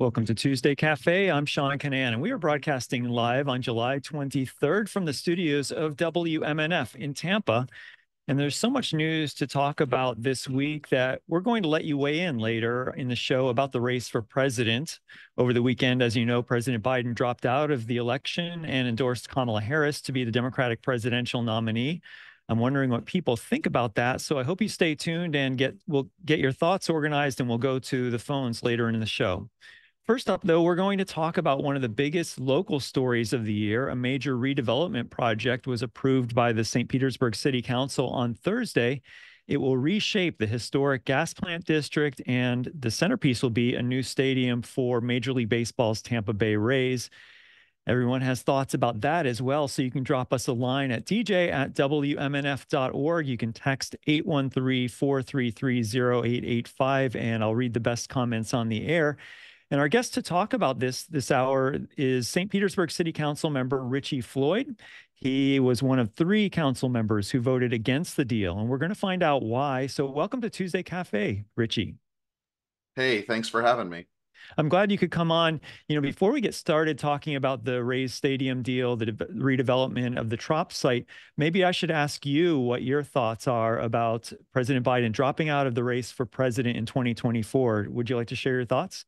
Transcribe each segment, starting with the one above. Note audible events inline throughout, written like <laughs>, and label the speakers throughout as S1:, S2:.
S1: Welcome to Tuesday Cafe. I'm Sean Kinane, and we are broadcasting live on July 23rd from the studios of WMNF in Tampa. And there's so much news to talk about this week that we're going to let you weigh in later in the show about the race for president. Over the weekend, as you know, President Biden dropped out of the election and endorsed Kamala Harris to be the Democratic presidential nominee. I'm wondering what people think about that. So I hope you stay tuned and get we'll get your thoughts organized and we'll go to the phones later in the show. First up, though, we're going to talk about one of the biggest local stories of the year. A major redevelopment project was approved by the St. Petersburg City Council on Thursday. It will reshape the historic gas plant district, and the centerpiece will be a new stadium for Major League Baseball's Tampa Bay Rays. Everyone has thoughts about that as well. So you can drop us a line at dj at WMNF.org. You can text 813 433 0885, and I'll read the best comments on the air. And our guest to talk about this this hour is St. Petersburg City Council member Richie Floyd. He was one of three council members who voted against the deal, and we're going to find out why. So, welcome to Tuesday Cafe, Richie.
S2: Hey, thanks for having me.
S1: I'm glad you could come on. You know, before we get started talking about the Rays Stadium deal, the redevelopment of the Trop site, maybe I should ask you what your thoughts are about President Biden dropping out of the race for president in 2024. Would you like to share your thoughts?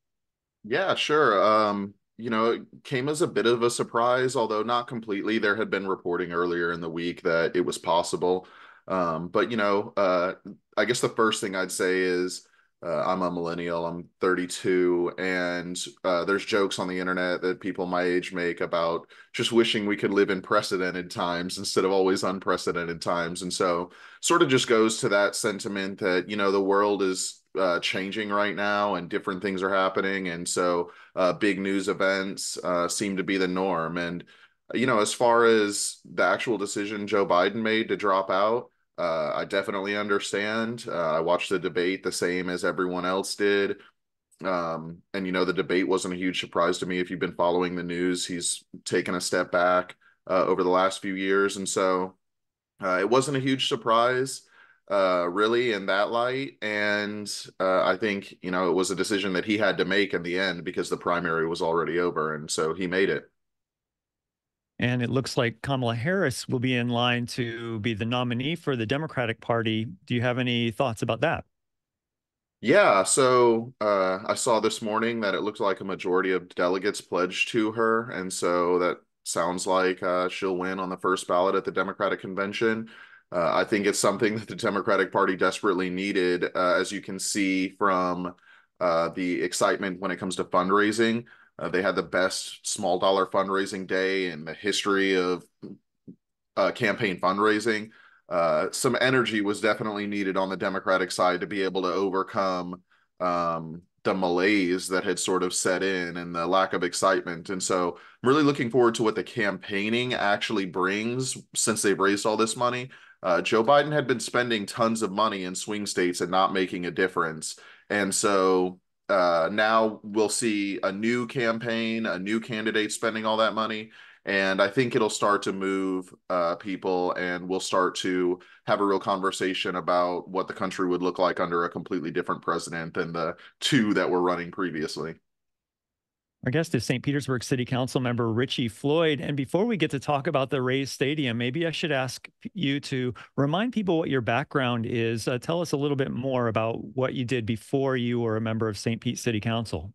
S2: Yeah, sure. Um, you know, it came as a bit of a surprise, although not completely. There had been reporting earlier in the week that it was possible. Um, but you know, uh, I guess the first thing I'd say is uh, I'm a millennial. I'm 32, and uh, there's jokes on the internet that people my age make about just wishing we could live in precedented times instead of always unprecedented times. And so, sort of just goes to that sentiment that you know the world is uh, changing right now and different things are happening. And so uh, big news events uh, seem to be the norm. And, you know, as far as the actual decision Joe Biden made to drop out, uh, I definitely understand. Uh, I watched the debate the same as everyone else did. Um, and, you know, the debate wasn't a huge surprise to me. If you've been following the news, he's taken a step back uh, over the last few years. And so it wasn't a huge surprise uh, really in that light. And uh, I think, you know, it was a decision that he had to make in the end because the primary was already over. And so he made it.
S1: And it looks like Kamala Harris will be in line to be the nominee for the Democratic Party. Do you have any thoughts about that?
S2: Yeah, so uh, I saw this morning that it looked like a majority of delegates pledged to her. And so that sounds like uh, she'll win on the first ballot at the Democratic convention. Uh, I think it's something that the Democratic Party desperately needed, uh, as you can see from uh, the excitement when it comes to fundraising. Uh, they had the best small dollar fundraising day in the history of uh, campaign fundraising. Uh, some energy was definitely needed on the Democratic side to be able to overcome um, the malaise that had sort of set in and the lack of excitement. And so I'm really looking forward to what the campaigning actually brings since they've raised all this money. Uh, Joe Biden had been spending tons of money in swing states and not making a difference. And so uh, now we'll see a new campaign, a new candidate spending all that money. And I think it'll start to move uh, people, and we'll start to have a real conversation about what the country would look like under a completely different president than the two that were running previously.
S1: Our guest is St. Petersburg City Council member Richie Floyd. And before we get to talk about the Rays Stadium, maybe I should ask you to remind people what your background is. Uh, tell us a little bit more about what you did before you were a member of St. Pete City Council.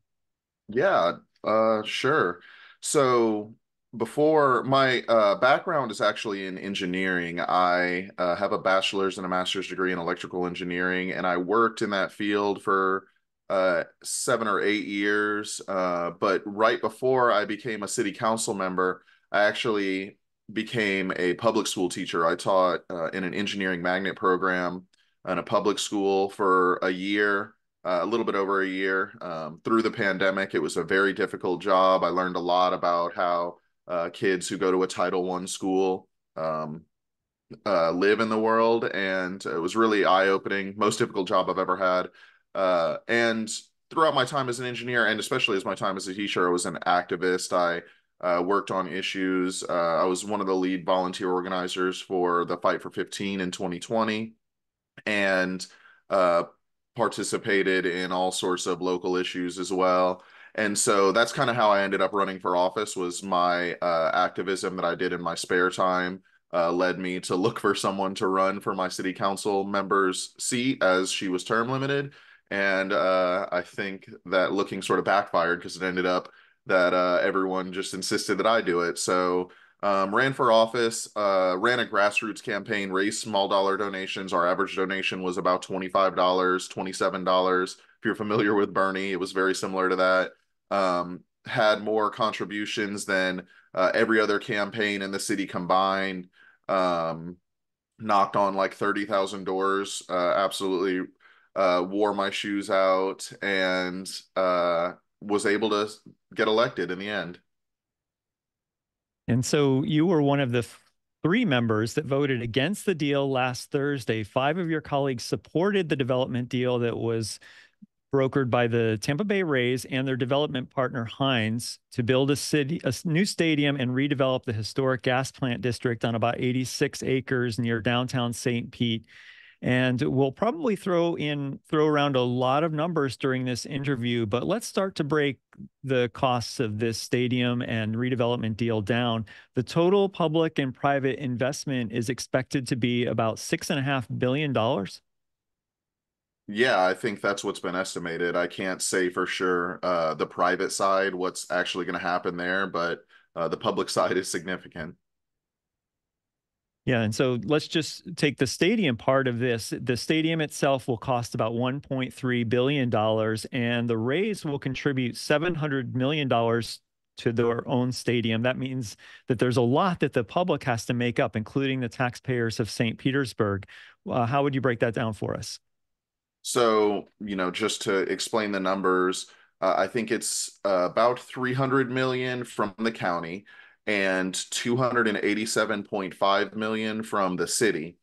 S2: Yeah, uh, sure. So before my uh, background is actually in engineering. I uh, have a bachelor's and a master's degree in electrical engineering, and I worked in that field for uh, seven or eight years. Uh, but right before I became a city council member, I actually became a public school teacher. I taught uh, in an engineering magnet program in a public school for a year, uh, a little bit over a year. Um, through the pandemic, it was a very difficult job. I learned a lot about how uh, kids who go to a Title One school um, uh, live in the world, and it was really eye opening. Most difficult job I've ever had. Uh, and throughout my time as an engineer, and especially as my time as a teacher, I was an activist. I uh, worked on issues. Uh, I was one of the lead volunteer organizers for the Fight for 15 in 2020, and uh, participated in all sorts of local issues as well. And so that's kind of how I ended up running for office was my uh, activism that I did in my spare time uh, led me to look for someone to run for my city council member's seat as she was term limited. And uh, I think that looking sort of backfired because it ended up that uh, everyone just insisted that I do it. So um, ran for office, uh, ran a grassroots campaign, raised small dollar donations. Our average donation was about $25, $27. If you're familiar with Bernie, it was very similar to that. Um, had more contributions than uh, every other campaign in the city combined um, knocked on like 30,000 doors, uh, absolutely uh, wore my shoes out and uh, was able to get elected in the end.
S1: And so you were one of the three members that voted against the deal last Thursday. Five of your colleagues supported the development deal that was brokered by the Tampa Bay Rays and their development partner Hines to build a city a new stadium and redevelop the historic gas plant district on about 86 acres near downtown St. Pete. And we'll probably throw in throw around a lot of numbers during this interview, but let's start to break the costs of this stadium and redevelopment deal down. The total public and private investment is expected to be about six and a half billion dollars.
S2: Yeah, I think that's what's been estimated. I can't say for sure uh, the private side what's actually going to happen there, but uh, the public <laughs> side is significant.
S1: Yeah, and so let's just take the stadium part of this. The stadium itself will cost about 1.3 billion dollars, and the Rays will contribute 700 million dollars to their own stadium. That means that there's a lot that the public has to make up, including the taxpayers of St. Petersburg. Uh, how would you break that down for us?
S2: So, you know, just to explain the numbers, uh, I think it's uh, about 300 million from the county and 287.5 million from the city.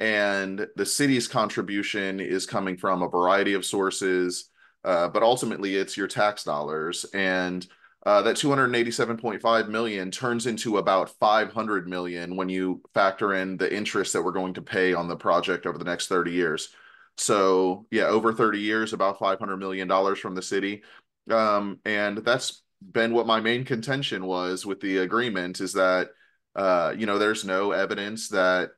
S2: And the city's contribution is coming from a variety of sources, uh, but ultimately it's your tax dollars. And uh, that 287.5 million turns into about 500 million when you factor in the interest that we're going to pay on the project over the next 30 years. So yeah, over 30 years, about 500 million dollars from the city. Um, and that's been what my main contention was with the agreement is that uh, you know, there's no evidence that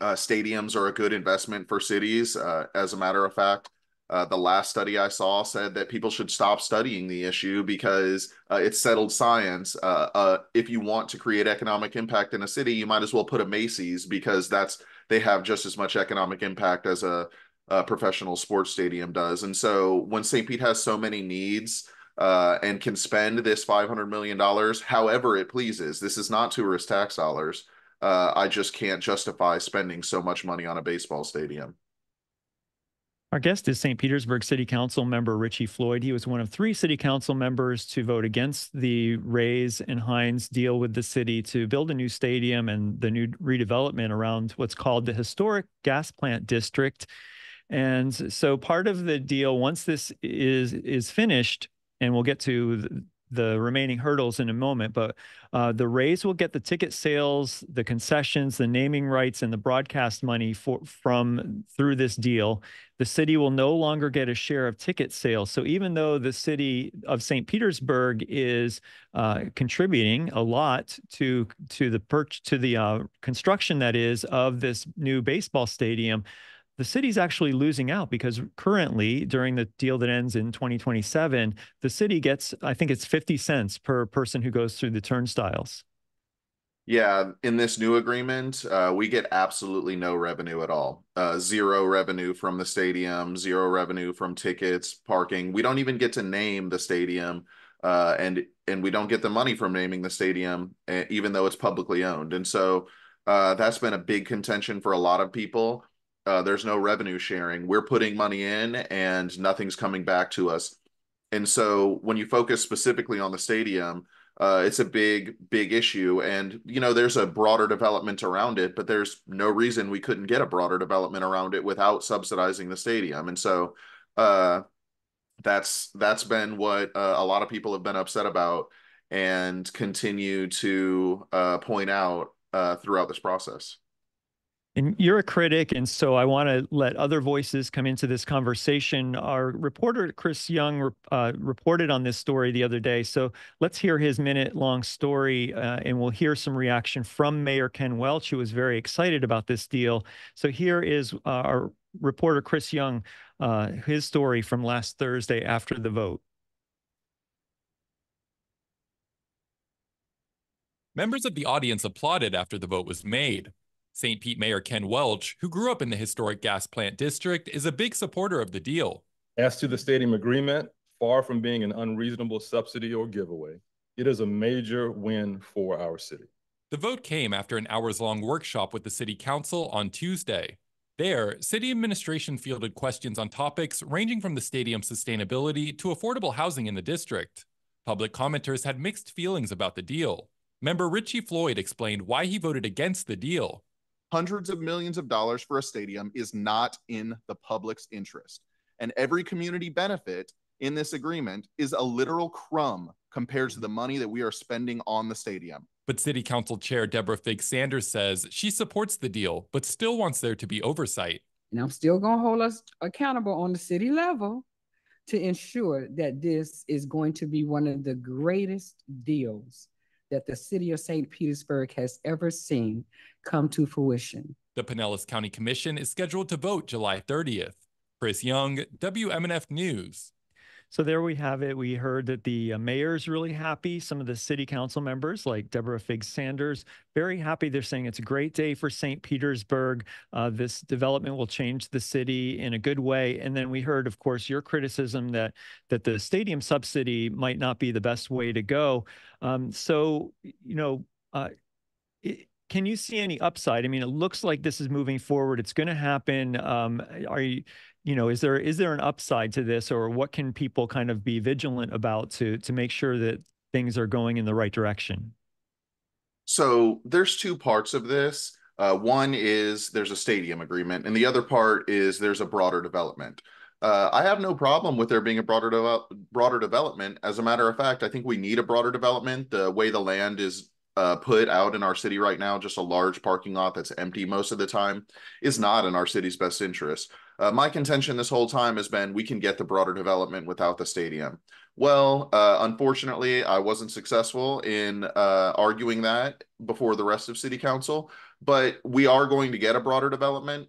S2: uh, stadiums are a good investment for cities. Uh, as a matter of fact, uh, the last study I saw said that people should stop studying the issue because uh, it's settled science. Uh, if you want to create economic impact in a city, you might as well put a Macy's because that's they have just as much economic impact as a uh, professional sports stadium does. And so when St. Pete has so many needs uh, and can spend this $500 million however it pleases, this is not tourist tax dollars. Uh, I just can't justify spending so much money on a baseball stadium.
S1: Our guest is St. Petersburg City Council member Richie Floyd. He was one of three city council members to vote against the Rays and Hines deal with the city to build a new stadium and the new redevelopment around what's called the historic gas plant district. And so part of the deal, once this is is finished, and we'll get to the, remaining hurdles in a moment, but uh, the Rays will get the ticket sales, the concessions, the naming rights, and the broadcast money for from through this deal. The city will no longer get a share of ticket sales. So even though the city of St. Petersburg is uh, contributing a lot to to the perch to the uh, construction that is of this new baseball stadium, the city's actually losing out because currently during the deal that ends in 2027 the city gets i think it's 50 cents per person who goes through the turnstiles.
S2: Yeah in this new agreement uh, we get absolutely no revenue at all. Uh, zero revenue from the stadium zero revenue from tickets parking. We don't even get to name the stadium uh, and and we don't get the money from naming the stadium even though it's publicly owned. And so uh, that's been a big contention for a lot of people uh, there's no revenue sharing. We're putting money in and nothing's coming back to us. And so when you focus specifically on the stadium, uh, it's a big, big issue. And, you know, there's a broader development around it, but there's no reason we couldn't get a broader development around it without subsidizing the stadium. And so uh, that's that's been what uh, a lot of people have been upset about and continue to uh, point out uh, throughout this process.
S1: And you're a critic, and so I want to let other voices come into this conversation. Our reporter, Chris Young, uh, reported on this story the other day. So let's hear his minute long story, uh, and we'll hear some reaction from Mayor Ken Welch, who was very excited about this deal. So here is uh, our reporter, Chris Young, uh, his story from last Thursday after the vote.
S3: Members of the audience applauded after the vote was made. St. Pete Mayor Ken Welch, who grew up in the historic gas plant district, is a big supporter of the deal.
S4: As to the stadium agreement, far from being an unreasonable subsidy or giveaway, it is a major win for our city.
S3: The vote came after an hours long workshop with the City Council on Tuesday. There, city administration fielded questions on topics ranging from the stadium's sustainability to affordable housing in the district. Public commenters had mixed feelings about the deal. Member Richie Floyd explained why he voted against the deal
S2: hundreds of millions of dollars for a stadium is not in the public's interest. And every community benefit in this agreement is a literal crumb compared to the money that we are spending on the stadium.
S3: But City Council Chair Deborah Figgs Sanders says she supports the deal, but still wants there to be oversight.
S5: And I'm still going to hold us accountable on the city level to ensure that this is going to be one of the greatest deals that the city of St. Petersburg has ever seen come to fruition.
S3: The Pinellas County Commission is scheduled to vote July 30th. Chris Young, WMNF News.
S1: So there we have it. We heard that the uh, mayor's really happy. Some of the city council members, like Deborah Figgs Sanders, very happy. They're saying it's a great day for St. Petersburg. Uh, this development will change the city in a good way. And then we heard, of course, your criticism that that the stadium subsidy might not be the best way to go. Um, so you know. Uh, can you see any upside? I mean, it looks like this is moving forward. It's going to happen. Um, are you, you know, is there is there an upside to this, or what can people kind of be vigilant about to to make sure that things are going in the right direction?
S2: So there's two parts of this. Uh, one is there's a stadium agreement, and the other part is there's a broader development. Uh, I have no problem with there being a broader de- broader development. As a matter of fact, I think we need a broader development. The way the land is uh, put out in our city right now, just a large parking lot that's empty most of the time, is not in our city's best interest. Uh, my contention this whole time has been we can get the broader development without the stadium. Well, uh, unfortunately, I wasn't successful in uh, arguing that before the rest of City Council, but we are going to get a broader development.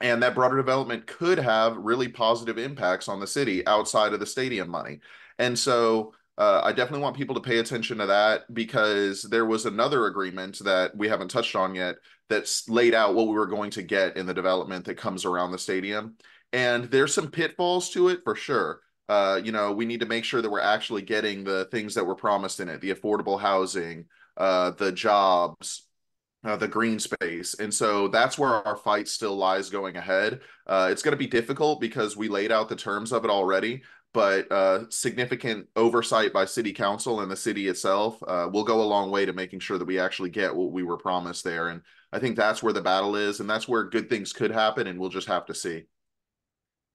S2: And that broader development could have really positive impacts on the city outside of the stadium money. And so uh, I definitely want people to pay attention to that because there was another agreement that we haven't touched on yet that's laid out what we were going to get in the development that comes around the stadium. And there's some pitfalls to it for sure. Uh, you know, we need to make sure that we're actually getting the things that were promised in it the affordable housing, uh, the jobs, uh, the green space. And so that's where our fight still lies going ahead. Uh, it's going to be difficult because we laid out the terms of it already, but uh, significant oversight by city council and the city itself uh, will go a long way to making sure that we actually get what we were promised there. And I think that's where the battle is, and that's where good things could happen, and we'll just have to see.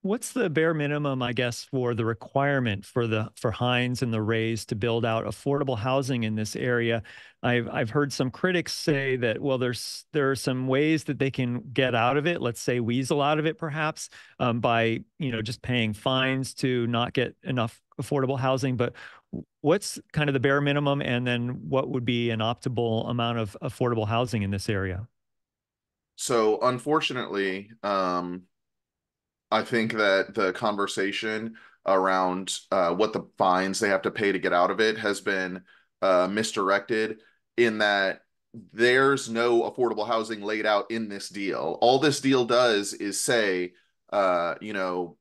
S1: What's the bare minimum, I guess, for the requirement for the for Hines and the Rays to build out affordable housing in this area? I've I've heard some critics say that well, there's there are some ways that they can get out of it. Let's say weasel out of it, perhaps um, by you know just paying fines to not get enough affordable housing. But what's kind of the bare minimum, and then what would be an optimal amount of affordable housing in this area?
S2: So unfortunately, um, I think that the conversation around uh, what the fines they have to pay to get out of it has been uh, misdirected in that there's no affordable housing laid out in this deal. All this deal does is say, uh, you know,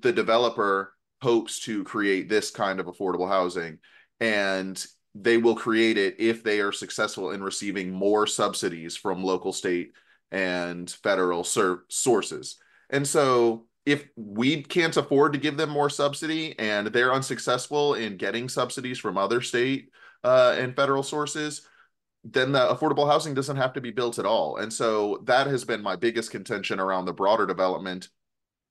S2: the developer hopes to create this kind of affordable housing and they will create it if they are successful in receiving more subsidies from local, state, and federal sources. And so if we can't afford to give them more subsidy and they're unsuccessful in getting subsidies from other state uh, and federal sources, then the affordable housing doesn't have to be built at all. And so that has been my biggest contention around the broader development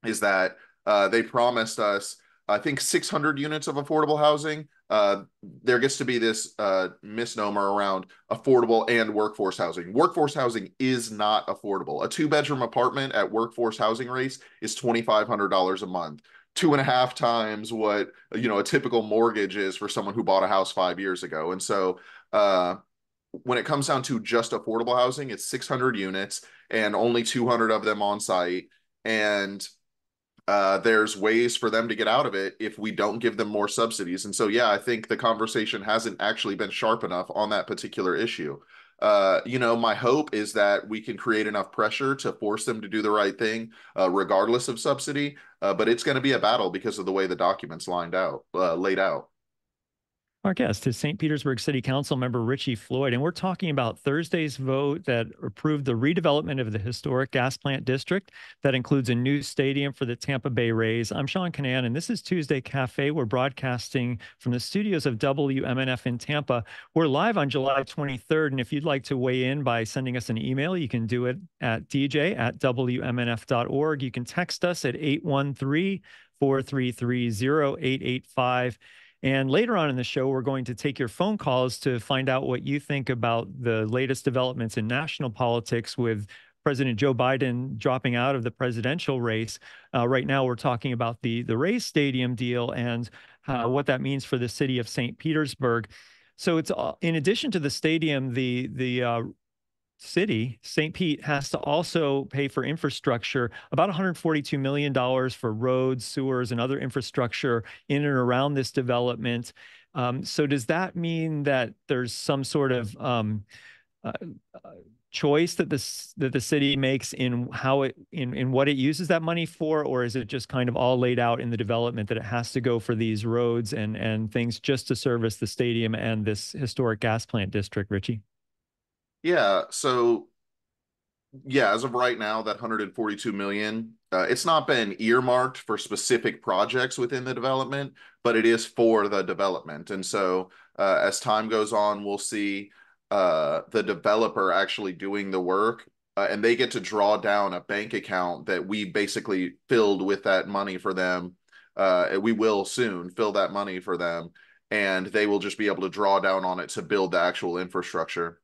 S2: is that uh, they promised us I think 600 units of affordable housing. Uh, there gets to be this uh, misnomer around affordable and workforce housing. Workforce housing is not affordable. A two bedroom apartment at workforce housing rates is $2,500 a month two and a half times what you know a typical mortgage is for someone who bought a house five years ago and so uh, when it comes down to just affordable housing it's 600 units and only 200 of them on site and uh, there's ways for them to get out of it if we don't give them more subsidies. And so, yeah, I think the conversation hasn't actually been sharp enough on that particular issue. Uh, you know, my hope is that we can create enough pressure to force them to do the right thing, uh, regardless of subsidy. Uh, but it's going to be a battle because of the way the documents lined out, uh, laid out.
S1: Our guest is St. Petersburg City Council member Richie Floyd, and we're talking about Thursday's vote that approved the redevelopment of the historic gas plant district that includes a new stadium for the Tampa Bay Rays. I'm Sean Kinane, and this is Tuesday Cafe. We're broadcasting from the studios of WMNF in Tampa. We're live on July 23rd, and if you'd like to weigh in by sending us an email, you can do it at dj at WMNF.org. You can text us at 813 433 0885. And later on in the show, we're going to take your phone calls to find out what you think about the latest developments in national politics with President Joe Biden dropping out of the presidential race. Uh, right now, we're talking about the the Rays Stadium deal and uh, what that means for the city of St. Petersburg. So it's uh, in addition to the stadium, the the uh, city, St. Pete, has to also pay for infrastructure, about $142 million for roads, sewers, and other infrastructure in and around this development. Um, so, does that mean that there's some sort of um, uh, uh, choice that this that the city makes in how it in in what it uses that money for, or is it just kind of all laid out in the development that it has to go for these roads and and things just to service the stadium and this historic gas plant district, Richie?
S2: Yeah, so yeah, as of right now, that 142 million, uh, it's not been earmarked for specific projects within the development, but it is for the development. And so uh, as time goes on, we'll see uh, the developer actually doing the work, uh, and they get to draw down a bank account that we basically filled with that money for them. Uh, we will soon fill that money for them, and they will just be able to draw down on it to build the actual infrastructure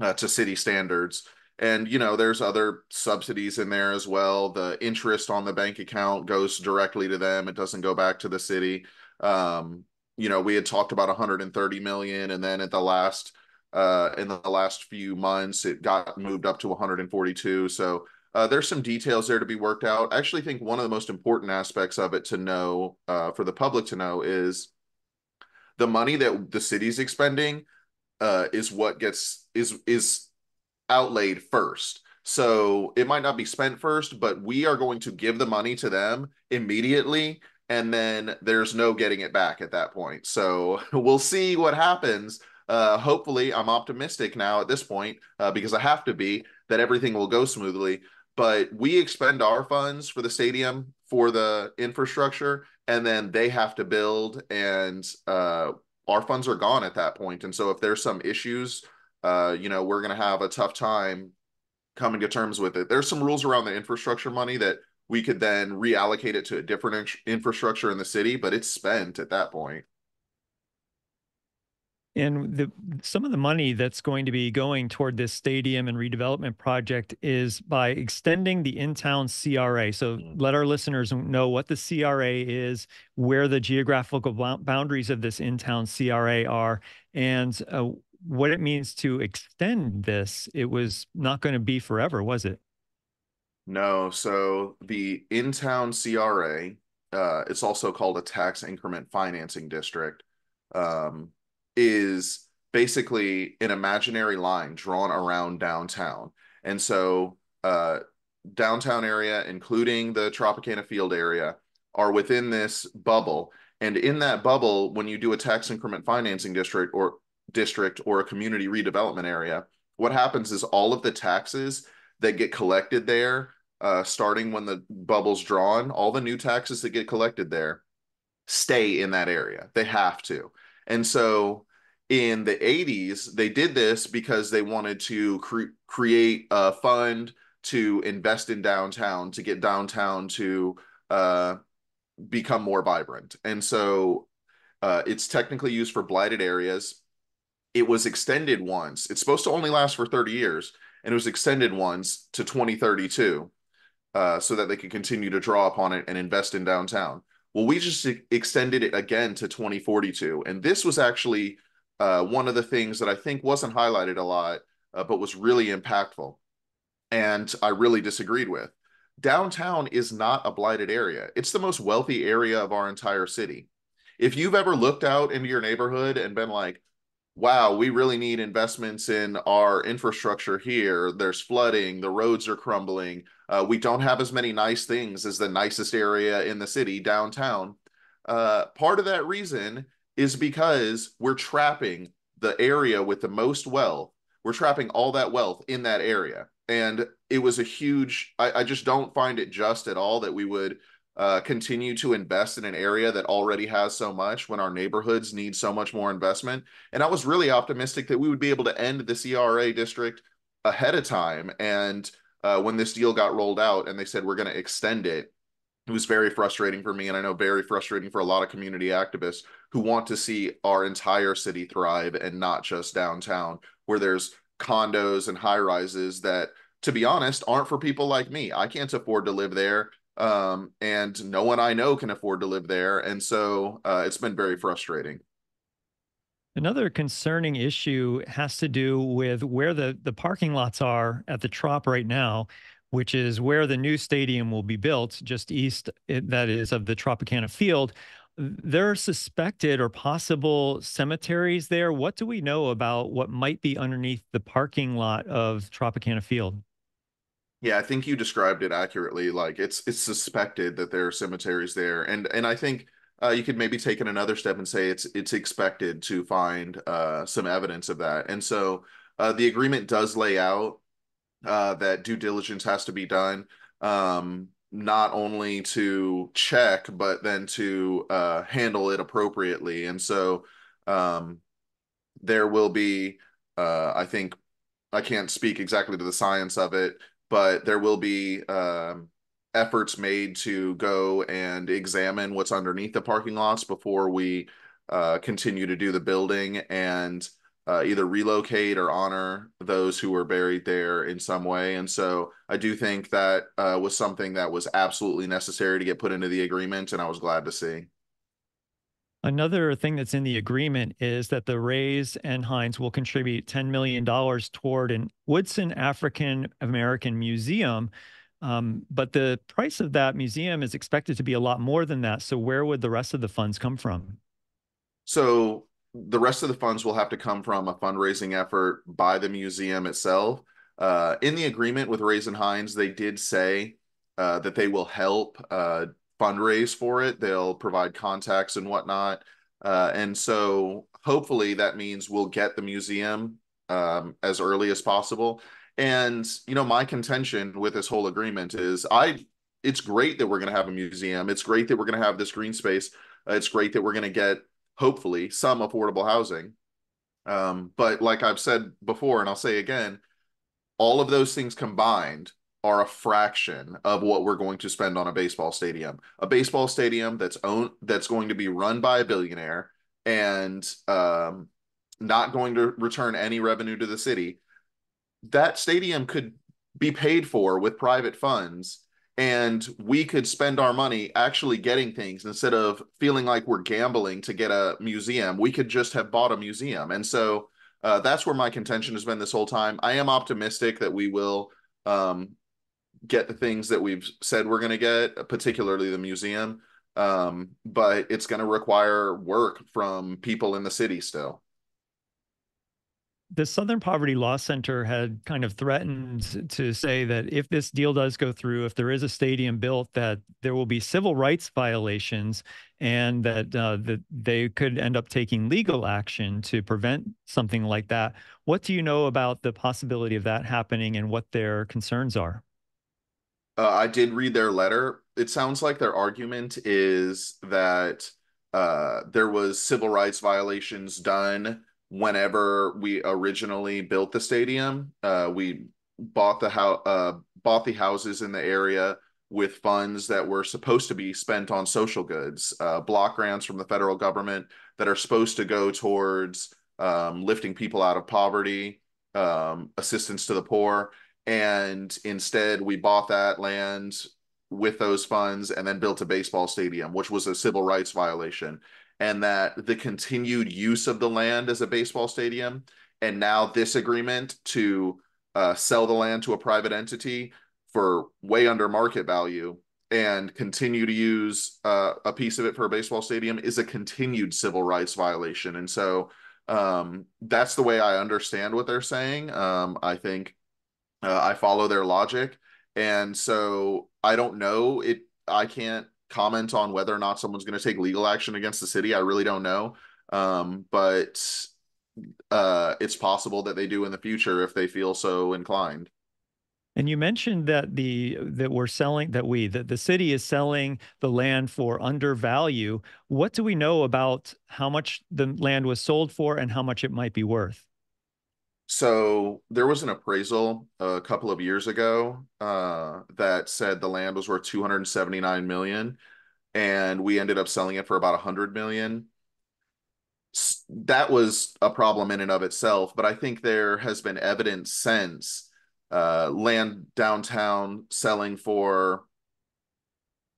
S2: uh, to city standards. And you know, there's other subsidies in there as well. The interest on the bank account goes directly to them; it doesn't go back to the city. Um, you know, we had talked about 130 million, and then at the last uh, in the last few months, it got moved up to 142. So uh, there's some details there to be worked out. I actually think one of the most important aspects of it to know uh, for the public to know is the money that the city's expending uh, is what gets is is outlaid first. So it might not be spent first, but we are going to give the money to them immediately, and then there's no getting it back at that point. So <laughs> we'll see what happens. Uh, hopefully, I'm optimistic now at this point uh, because I have to be that everything will go smoothly. But we expend our funds for the stadium for the infrastructure, and then they have to build and uh, our funds are gone at that point. And so if there's some issues, uh, you know, we're going to have a tough time coming to terms with it. There's some rules around the infrastructure money that we could then reallocate it to a different in- infrastructure in the city, but it's spent at that point.
S1: And the some of the money that's going to be going toward this stadium and redevelopment project is by extending the in-town CRA. So mm. let our listeners know what the CRA is, where the geographical boundaries of this in-town CRA are, and uh, what it means to extend this. It was not going to be forever, was it?
S2: No. So the in-town CRA, uh, it's also called a tax increment financing district. Um, is basically an imaginary line drawn around downtown. And so uh, downtown area, including the Tropicana Field area, are within this bubble. And in that bubble, when you do a tax increment financing district or district or a community redevelopment area, what happens is all of the taxes that get collected there, uh, starting when the bubble's drawn, all the new taxes that get collected there stay in that area. They have to. And so in the 80s, they did this because they wanted to cre- create a fund to invest in downtown, to get downtown to uh, become more vibrant. And so uh, it's technically used for blighted areas. It was extended once. It's supposed to only last for 30 years, and it was extended once to 2032 uh, so that they could continue to draw upon it and invest in downtown. Well, we just extended it again to 2042. And this was actually uh, one of the things that I think wasn't highlighted a lot, uh, but was really impactful. And I really disagreed with. Downtown is not a blighted area, it's the most wealthy area of our entire city. If you've ever looked out into your neighborhood and been like, wow, we really need investments in our infrastructure here. There's flooding, the roads are crumbling. Uh, we don't have as many nice things as the nicest area in the city, downtown. Uh, part of that reason is because we're trapping the area with the most wealth. We're trapping all that wealth in that area. And it was a huge, I, I just don't find it just at all that we would uh, continue to invest in an area that already has so much when our neighborhoods need so much more investment. And I was really optimistic that we would be able to end the CRA district ahead of time. And uh, when this deal got rolled out and they said we're going to extend it, it was very frustrating for me. And I know very frustrating for a lot of community activists who want to see our entire city thrive and not just downtown, where there's condos and high rises that, to be honest, aren't for people like me. I can't afford to live there um, and no one I know can afford to live there. And so uh, it's been very frustrating.
S1: Another concerning issue has to do with where the, the parking lots are at the Trop right now, which is where the new stadium will be built, just east, eh, that is, of the Tropicana Field. There are suspected or possible cemeteries there. What do we know about what might be underneath the parking lot of Tropicana Field?
S2: Yeah, I think you described it accurately. Like it's it's suspected that there are cemeteries there, and and I think uh, you could maybe take it another step and say it's it's expected to find uh, some evidence of that. And so uh, the agreement does lay out uh, that due diligence has to be done, um, not only to check but then to uh, handle it appropriately. And so um, there will be, uh, I think, I can't speak exactly to the science of it but there will be um, efforts made to go and examine what's underneath the parking lots before we uh, continue to do the building and uh, either relocate or honor those who were buried there in some way. And so I do think that uh, was something that was absolutely necessary to get put into the agreement, and I was glad to see.
S1: Another thing that's in the agreement is that the Rays and Hines will contribute $10 million toward an Woodson African American Museum. Um, but the price of that museum is expected to be a lot more than that. So, where would the rest of the funds come from?
S2: So, the rest of the funds will have to come from a fundraising effort by the museum itself. Uh, in the agreement with Rays and Hines, they did say uh, that they will help uh, fundraise for it. They'll provide contacts and whatnot. Uh, and so hopefully that means we'll get the museum um, as early as possible. And, you know, my contention with this whole agreement is I, it's great that we're going to have a museum. It's great that we're going to have this green space. Uh, it's great that we're going to get, hopefully, some affordable housing. Um, but like I've said before, and I'll say again, all of those things combined are a fraction of what we're going to spend on a baseball stadium. A baseball stadium that's owned that's going to be run by a billionaire and um, not going to return any revenue to the city. That stadium could be paid for with private funds and we could spend our money actually getting things instead of feeling like we're gambling to get a museum. We could just have bought a museum. And so uh, that's where my contention has been this whole time. I am optimistic that we will um, get the things that we've said we're going to get, particularly the museum. Um, but it's going to require work from people in the city still.
S1: The Southern Poverty Law Center had kind of threatened to say that if this deal does go through, if there is a stadium built, that there will be civil rights violations and that uh, that they could end up taking legal action to prevent something like that. What do you know about the possibility of that happening and what their concerns are?
S2: Uh, I did read their letter. It sounds like their argument is that uh, there was civil rights violations done whenever we originally built the stadium. Uh, we bought the house, uh, bought the houses in the area with funds that were supposed to be spent on social goods, uh, block grants from the federal government that are supposed to go towards um, lifting people out of poverty, um, assistance to the poor. And instead, we bought that land with those funds and then built a baseball stadium, which was a civil rights violation. And that the continued use of the land as a baseball stadium, and now this agreement to uh, sell the land to a private entity for way under market value and continue to use uh, a piece of it for a baseball stadium is a continued civil rights violation. And so um, that's the way I understand what they're saying. Um, I think uh, I follow their logic. And so I don't know it. I can't comment on whether or not someone's going to take legal action against the city. I really don't know. Um, but uh, it's possible that they do in the future if they feel so inclined.
S1: And you mentioned that the that we're selling that we that the city is selling the land for undervalue. What do we know about how much the land was sold for and how much it might be worth?
S2: So there was an appraisal a couple of years ago uh, that said the land was worth 279 million, and we ended up selling it for about 100 million that was a problem in and of itself. But I think there has been evidence since uh, land downtown selling for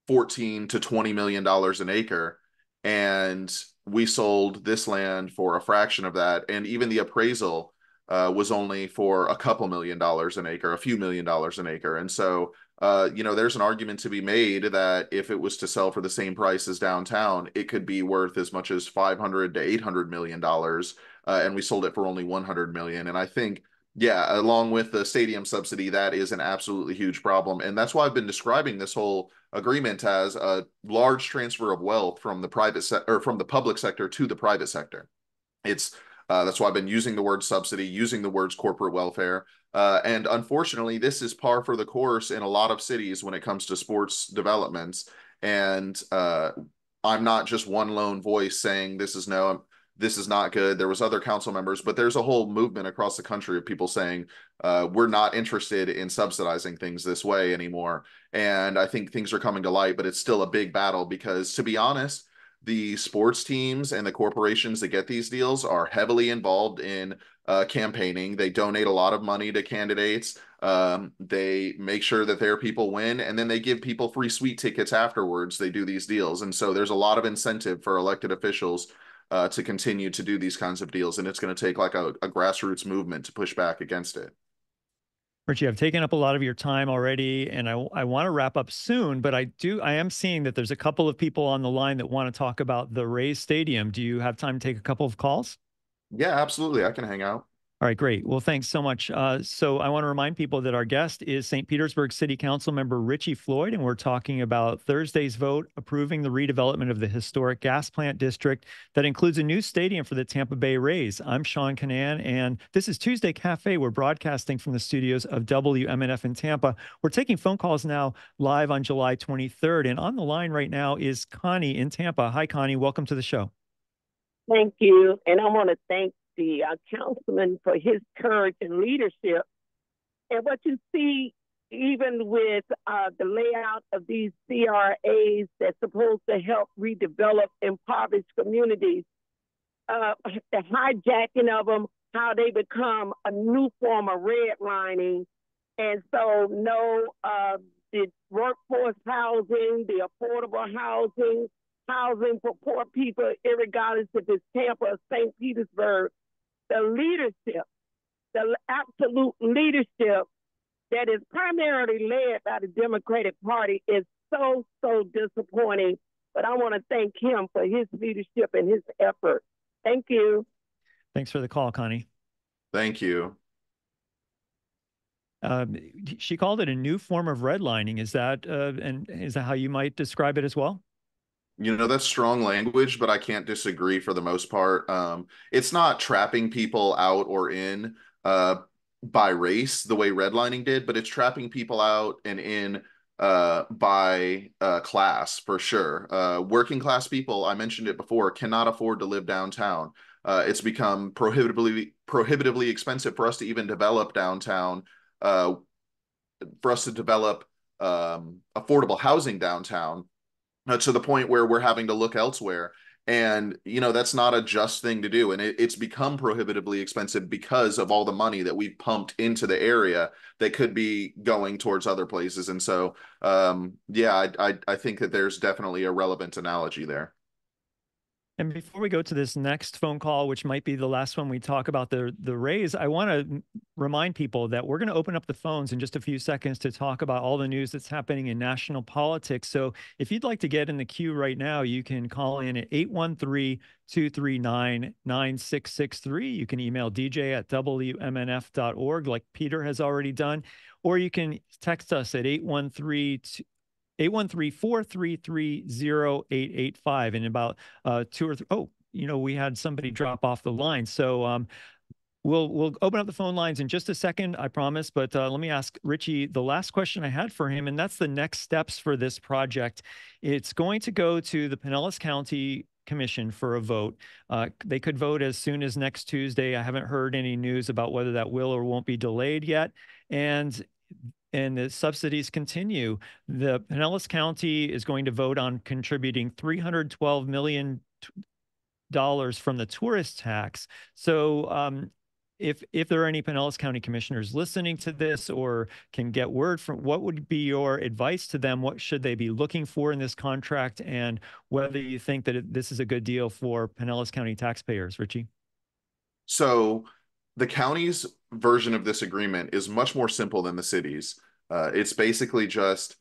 S2: 14 to 20 million dollars an acre. And we sold this land for a fraction of that. And even the appraisal uh, was only for a couple million dollars an acre, a few million dollars an acre. And so uh, you know, there's an argument to be made that if it was to sell for the same price as downtown, it could be worth as much as 500 to 800 million dollars. Uh, and we sold it for only 100 million. And I think, yeah, along with the stadium subsidy, that is an absolutely huge problem. And that's why I've been describing this whole agreement as a large transfer of wealth from the private sector or from the public sector to the private sector. It's uh, that's why I've been using the word subsidy, using the words corporate welfare. Uh, and unfortunately, this is par for the course in a lot of cities when it comes to sports developments. And uh, I'm not just one lone voice saying this is no, this is not good. There was other council members, but there's a whole movement across the country of people saying uh, we're not interested in subsidizing things this way anymore. And I think things are coming to light, but it's still a big battle because, to be honest, the sports teams and the corporations that get these deals are heavily involved in uh, campaigning. They donate a lot of money to candidates. Um, they make sure that their people win, and then they give people free suite tickets afterwards. They do these deals, and so there's a lot of incentive for elected officials uh, to continue to do these kinds of deals. And it's going to take like a, a grassroots movement to push back against it.
S1: Richie, I've taken up a lot of your time already, and I, I want to wrap up soon, but I do I am seeing that there's a couple of people on the line that want to talk about the Rays Stadium. Do you have time to take a couple of calls?
S2: Yeah, absolutely. I can hang out.
S1: All right, great. Well, thanks so much. Uh, so I want to remind people that our guest is St. Petersburg City Council member Richie Floyd, and we're talking about Thursday's vote approving the redevelopment of the historic gas plant district that includes a new stadium for the Tampa Bay Rays. I'm Sean Kinane, and this is Tuesday Cafe. We're broadcasting from the studios of WMNF in Tampa. We're taking phone calls now live on July 23rd, and on the line right now is Connie in Tampa. Hi, Connie. Welcome to the show.
S6: Thank you. And I want to thank the uh, councilman for his courage and leadership. And what you see, even with uh, the layout of these CRAs that's supposed to help redevelop impoverished communities, uh, the hijacking of them, how they become a new form of redlining. And so, no, uh, the workforce housing, the affordable housing, housing for poor people, regardless if it's Tampa or St. Petersburg, the leadership, the absolute leadership that is primarily led by the Democratic Party is so, so disappointing. But I want to thank him for his leadership and his effort. Thank you.
S1: Thanks for the call, Connie.
S2: Thank you.
S1: Um, she called it a new form of redlining. Is that uh, and is that how you might describe it as well?
S2: You know, that's strong language, but I can't disagree for the most part. Um, it's not trapping people out or in uh, by race the way redlining did, but it's trapping people out and in uh, by uh, class for sure. Uh, working class people, I mentioned it before, cannot afford to live downtown. Uh, it's become prohibitively prohibitively expensive for us to even develop downtown. Uh, for us to develop um, affordable housing downtown uh, to the point where we're having to look elsewhere. And you know that's not a just thing to do. And it, it's become prohibitively expensive because of all the money that we've pumped into the area that could be going towards other places. And so um yeah i i, I think that there's definitely a relevant analogy there
S1: and before we go to this next phone call, which might be the last one we talk about the the Rays, I want to remind people that we're going to open up the phones in just a few seconds to talk about all the news that's happening in national politics. So if you'd like to get in the queue right now, you can call in at 813-239-9663. You can email dj at wmnf.org like Peter has already done, or you can text us at 813 813-433-0885 in about uh, two or three. Oh, you know, we had somebody drop off the line. So um, we'll we'll open up the phone lines in just a second, I promise. But uh, let me ask Richie the last question I had for him, and that's the next steps for this project. It's going to go to the Pinellas County Commission for a vote. Uh, they could vote as soon as next Tuesday. I haven't heard any news about whether that will or won't be delayed yet. And and the subsidies continue. The Pinellas County is going to vote on contributing 312 million dollars from the tourist tax. So um, if if there are any Pinellas County commissioners listening to this or can get word from what would be your advice to them? What should they be looking for in this contract and whether you think that this is a good deal for Pinellas County taxpayers, Richie?
S2: So the county's version of this agreement is much more simple than the city's. Uh, it's basically just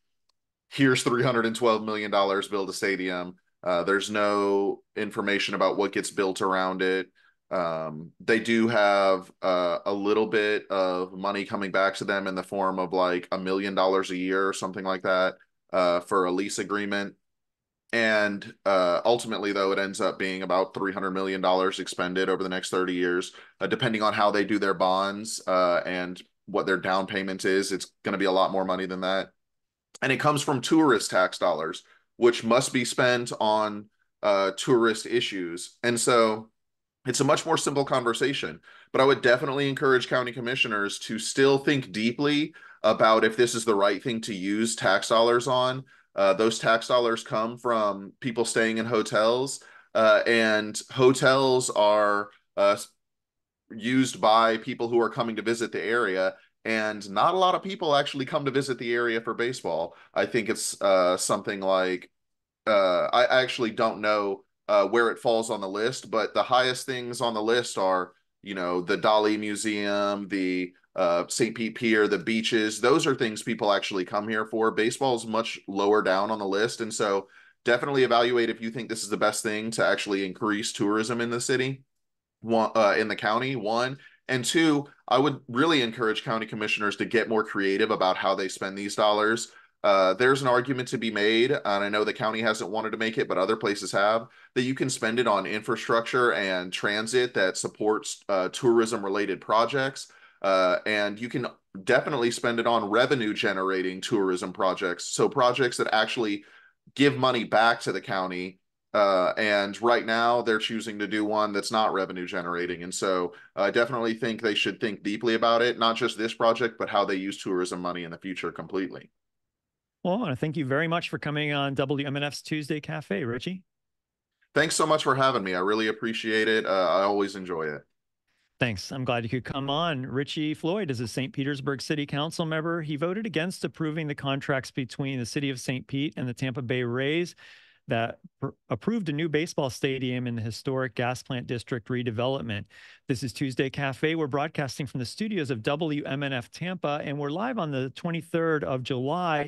S2: here's $312 million build a stadium. Uh, there's no information about what gets built around it. Um, they do have uh, a little bit of money coming back to them in the form of like a million dollars a year or something like that uh, for a lease agreement. And uh, ultimately, though, it ends up being about $300 million expended over the next 30 years, uh, depending on how they do their bonds uh, and what their down payment is. It's going to be a lot more money than that. And it comes from tourist tax dollars, which must be spent on uh, tourist issues. And so it's a much more simple conversation. But I would definitely encourage county commissioners to still think deeply about if this is the right thing to use tax dollars on uh, those tax dollars come from people staying in hotels, uh, and hotels are uh, used by people who are coming to visit the area. And not a lot of people actually come to visit the area for baseball. I think it's uh, something like uh, I actually don't know uh, where it falls on the list, but the highest things on the list are, you know, the Dali Museum, the uh, St. Pete Pier, the beaches. Those are things people actually come here for. Baseball is much lower down on the list. And so definitely evaluate if you think this is the best thing to actually increase tourism in the city, one, uh, in the county, one. And two, I would really encourage county commissioners to get more creative about how they spend these dollars. Uh, there's an argument to be made, and I know the county hasn't wanted to make it, but other places have, that you can spend it on infrastructure and transit that supports uh, tourism related projects. Uh, and you can definitely spend it on revenue generating tourism projects. So projects that actually give money back to the county. Uh, and right now they're choosing to do one that's not revenue generating. And so I definitely think they should think deeply about it, not just this project, but how they use tourism money in the future completely.
S1: Well, I want to thank you very much for coming on WMNF's Tuesday Cafe, Richie.
S2: Thanks so much for having me. I really appreciate it. Uh, I always enjoy it.
S1: Thanks. I'm glad you could come on. Richie Floyd is a St. Petersburg City Council member. He voted against approving the contracts between the city of St. Pete and the Tampa Bay Rays that approved a new baseball stadium in the historic gas plant district redevelopment. This is Tuesday Cafe. We're broadcasting from the studios of WMNF Tampa, and we're live on the 23rd of July.